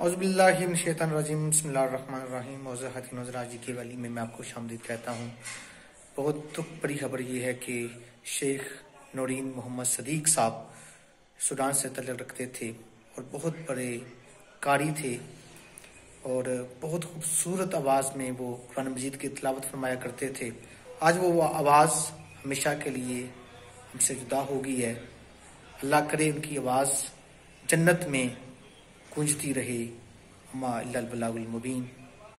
अज़बिल्लाशैतरजीम बसमीम नजराजी के वाली में मैं आपको शामदीद कहता हूँ। बहुत दुख बड़ी खबर ये है कि शेख नौरीन मोहम्मद सदीक साहब सूडान से तलक रखते थे और बहुत बड़े कारी थे और बहुत खूबसूरत आवाज़ में वो कुरान मजीद की तलावत फरमाया करते थे। आज वो आवाज़ हमेशा के लिए हमसे जुदा हो गई है। अल्लाह करे उनकी आवाज़ जन्नत में गूंजती रहे अमा मुबीन